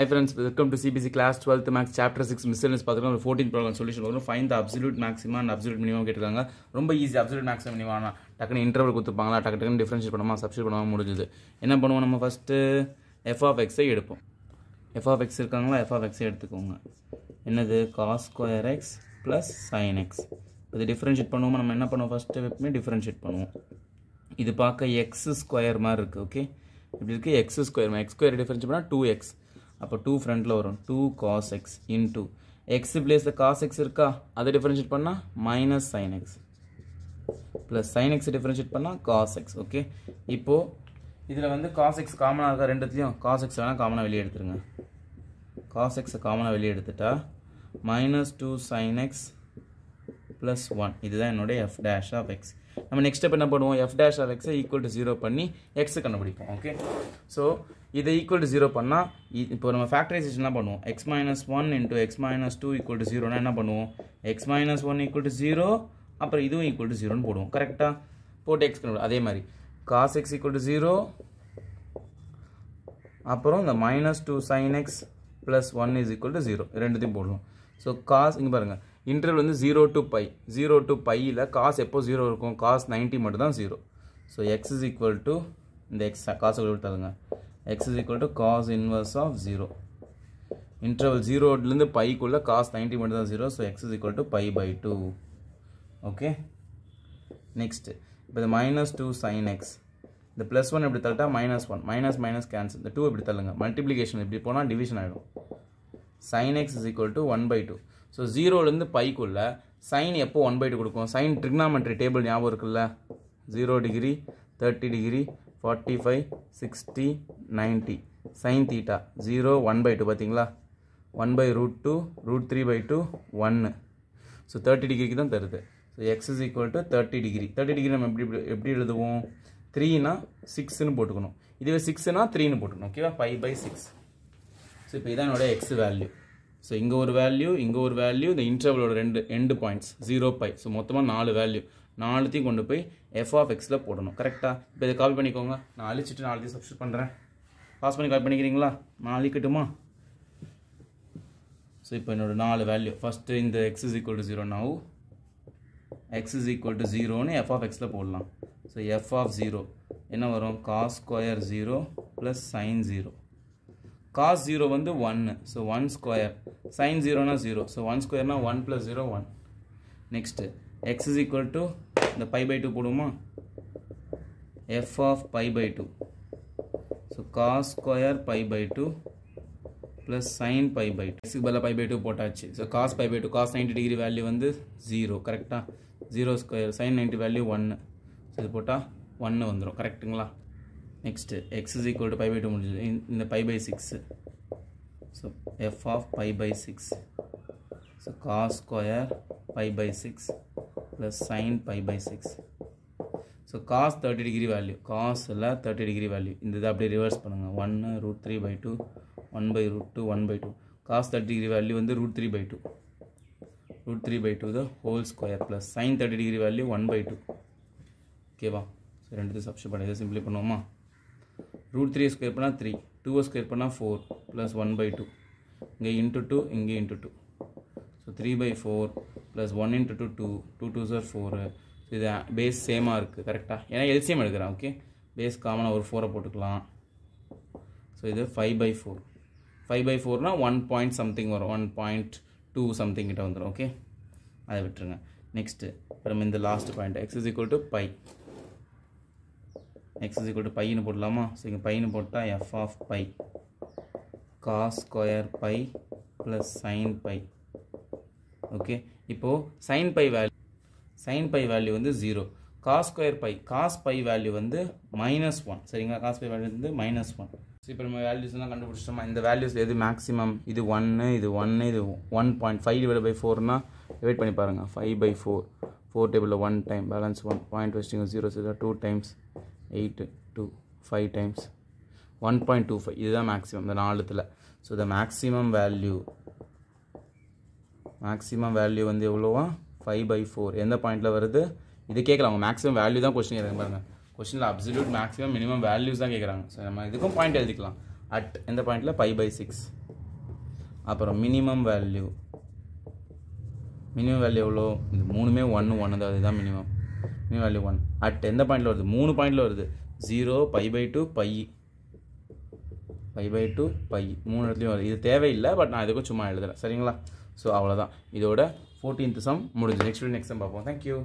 Hi friends welcome to CBC class twelfth maths chapter six miscellaneous பார்த்தீங்கன்னா ஒரு fourteen problem solution வரும் find the absolute maximum and absolute minimum கேட்டிருக்காங்க. ரொம்ப easy absolute maximum minimum டக்குனு interval கொடுத்துப்பாங்களா டக்கு டக்குனு டிஃபரன்ஷியேட் பண்ணாமல் சப்ஸ்டியூட் பண்ணாமல் முடிஞ்சுது. என்ன பண்ணுவோம்? நம்ம ஃபஸ்ட்டு எஃப் ஆஃப் எக்ஸை எடுப்போம். எஃப் ஆஃப் எக்ஸ் இருக்காங்களா? எஃப் ஆஃப் எக்ஸை எடுத்துக்கோங்க. என்னது? Cos square x plus sine x இது டிஃப்ரென்ஷியேட் பண்ணுவோம்? நம்ம என்ன பண்ணுவோம்? ஃபஸ்ட்டு எப்பவுமே டிஃப்ரென்ஷியேட் பண்ணுவோம். இது பார்க்க எக்ஸ் ஸ்கொயர் மாதிரி இருக்குது ஓகே இப்படி இருக்குது x square x square difference பண்ணால் டூ எக்ஸ் அப்போ டூ ஃப்ரண்ட்டில் வரும். Two cos x in two x பிளேஸில் காஸ் எக்ஸ் இருக்கா? அதை டிஃபரன்ஷியேட் பண்ணால் minus sine x plus sine x differentiate பண்ணால் காஸ் எக்ஸ் ஓகே இப்போது இதில் வந்து காஸ் எக்ஸ் காமனாக இருக்கா ரெண்டுத்துலையும்? காஸ் எக்ஸ் வேணால் காமனாக வெளியே எடுத்துருங்க. காஸ் எக்ஸை காமனாக வெளியே எடுத்துட்டா minus two sine x plus one இதுதான் என்னுடைய எஃப் டேஷ் ஆஃப் எக்ஸ் நம்ம நெக்ஸ்ட் ஸ்டெப் என்ன பண்ணுவோம்? எஃப் டேஷ் ஆஃப் எக்ஸை ஈக்குவல் டு ஜீரோ பண்ணி எக்ஸை கண்டுபிடிப்போம் ஓகே ஸோ இதை ஈக்குவல் டு ஜீரோ பண்ணால் இப்போ நம்ம ஃபேக்டரைசேஷன்லாம் பண்ணுவோம்? X minus one into x minus two equal to ஜீரோனா என்ன பண்ணுவோம்? X minus one equal to zero அப்புறம் இதுவும் ஈக்குவல் டு ஜீரோன்னு போடுவோம். கரெக்டாக போட்டு எக்ஸ் கண்டுபிடி அதே மாதிரி. Cos x equal to zero அப்புறம் இந்த minus two sine x plus one is equal to zero ரெண்டுத்தையும் போடணும். ஸோ காஸ் இங்கே பாருங்கள் இன்டர்வல் வந்து zero to pi zero to பையில் காஸ் எப்போ ஜீரோ இருக்கும்? காஸ் நைன்ட்டி மட்டும் தான் zero so x is equal to இந்த எக்ஸ் காசு கொடுத்தாங்க x is equal to cos inverse of zero interval ஜீரோலேருந்து பைக்குள்ளே காஸ் நைன்டி மட்டும் தான் zero so x is equal to pi by two okay next இப்போ இது மைனஸ் டூ சைன் எக்ஸ் இந்த plus one எப்படி தள்ளிட்டா minus one minus minus cancel இந்த two எப்படி தள்ளுங்க. மல்டிப்ளிகேஷன் இப்படி போனால் டிவிஷன் ஆகிடும் sine x is equal to one by two so ஜீரோலேருந்து பைக்குள்ள சைன் எப்போ ஒன் பை டூ கொடுக்கும்? சைன் ட்ரிக்னாமெட்ரி டேபிள் ஞாபகம் இருக்குல்ல? Zero degree thirty degree forty five sixty ninety sine theta zero one by two பார்த்தீங்களா one by root two root three by two ஒன்று so thirty டிகிரிக்கு தான் தருது. So x is equal to thirty degree thirty degree நம்ம எப்படி எப்படி எழுதுவோம்? த்ரீனா சிக்ஸ்னு போட்டுக்கணும். இதுவே சிக்ஸ்னா த்ரீன்னு போட்டுக்கணும். ஓகேவா ஃபைவ் பை சிக்ஸ் ஸோ இப்போ இதான் என்னோடய எக்ஸ் வேல்யூ ஸோ இங்கே ஒரு வேல்யூ இங்கே ஒரு வேல்யூ இந்த இன்டர்வலோட ரெண்டு end points zero pi so மொத்தமாக நாலு வேல்யூ நாலுத்தையும் கொண்டு போய் எஃப் ஆஃப் எக்ஸில் போடணும். கரெக்டாக இப்போ இதை காப்பி பண்ணிக்கோங்க. நான் அழிச்சிட்டு நாலுத்தையும் சப்ஸ்டியூட் பண்ணுறேன் பாஸ் பண்ணி காப்பி பண்ணிக்கிறீங்களா? நான் அழிக்கட்டுமா? ஸோ இப்போ என்னோடய நாலு வேல்யூ ஃபஸ்ட்டு இந்த x is equal to zero now x is equal to ஜீரோன்னு எஃப் ஆஃப் எக்ஸில் போடலாம். ஸோ எஃப் ஆஃப் ஜீரோ என்ன வரும்? Cos square zero plus sine zero cos zero வந்து ஒன்று ஸோ ஒன் ஸ்கொயர் சைன் ஜீரோனா zero so one ஸ்கொயர்னா one plus zero one next x is equal to இந்த pi by two போடுவோமா? F of pi by two so cos square pi by two plus sine pi by two எக்ஸுக்கு பதிலாக pi by two போட்டாச்சு. So cos pi by two cos ninety degree value வந்து zero கரெக்டாக zero square sine ninety value ஒன்று so இது போட்டால் ஒன்று வந்துடும் கரெக்டுங்களா next x is equal to pi by two முடிஞ்சது இந்த pi by six so f of pi by six so cos square pi by six plus sine pi by six so cos thirty degree value காஸில் thirty degree value இந்த இதை அப்படியே reverse பண்ணுங்கள் ஒன்று root three by two one by root two one by two cos thirty degree value வந்து root three by two root three by two the whole square plus sine thirty degree value one by two ஓகேவா so ரெண்டு சப்ஷன் பண்ணி இதை சிம்பிளை பண்ணுவோமா? Root three square பண்ணால் three டூவை ஸ்கொயர் பண்ணால் four plus one by two இங்கே இன்ட்டு டூ இங்கே into two so three by four plus one into two two two two sir four so இது பேஸ் சேமாக இருக்குது கரெக்டாக ஏன்னா எல்சிஎம் எடுக்கிறேன் ஓகே பேஸ் காமனாக ஒரு ஃபோரை போட்டுக்கலாம். ஸோ இது five by four five by ஃபோர்னால் one point something வரும். ஒன் பாயிண்ட் டூ சம்திங் கிட்ட வந்துடும் ஓகே அதை விட்டுருங்க. நெக்ஸ்ட்டு அப்புறம் இந்த last point x is equal to pi x is equal to பையனு போடலாமா? ஸோ இங்கே பையனு போட்டால் f of pi cos square pi plus sine pi okay இப்போது sine pi value sine pi value வந்து zero cos square pi cos pi value வந்து minus one சரிங்களா? Cos pi value வந்து மைனஸ் ஒன் ஸோ இப்போ நம்ம வேல்யூஸ்லாம் கண்டுபிடிச்சிட்டோமா? இந்த values எது maximum இது ஒன்று இது ஒன்று இது one point five divide by ஃபோர்னா divide பண்ணி பாருங்கள் ஃபைவ் பை ஃபோர் ஃபோர் டேபிளில் one time balance one point வச்சிங்க zero zero two times eight two five times one point two five இதுதான் மேக்ஸிமம் இந்த நாலுத்தில். So the maximum value maximum value வந்து எவ்வளோவா? Five by four எந்த பாயிண்ட்டில் வருது? இது கேட்கலாம். மேக்ஸிமம் வேல்யூ தான் கொஸ்டின் கேட்குறாங்க பாருங்கள் கொஸ்டினில் அப்சல்யூட் மேக்ஸிமம் மினிமம் வேல்யூஸ் தான் கேட்குறாங்க. ஸோ நம்ம இதுக்கும் பாயிண்ட் எழுதிக்கலாம். அட் எந்த பாயிண்டில் ஃபைவ் பை சிக்ஸ் அப்புறம் மினிமம் வேல்யூ மினிமம் வேல்யூ எவ்வளோ? இது மூணுமே ஒன்று ஒன்று தான் அதுதான் மினிமம் மீ வேல்யூ ஒன் அட் எந்த பாயிண்டில் வருது? மூணு பாயிண்டில் வருது. Zero pi by two pi pi by two pi மூணு இடத்துலையும் வருது. இது தேவையில்லை பட் நான் இதுக்கும் சும்மா எழுதுறேன் சரிங்களா? ஸோ அவ்வளோதான் இதோட ஃபோர்டீன்த் சம் முடிஞ்சு நெக்ஸ்ட் நெக்ஸ்ட் சம் பார்ப்போம். Thank you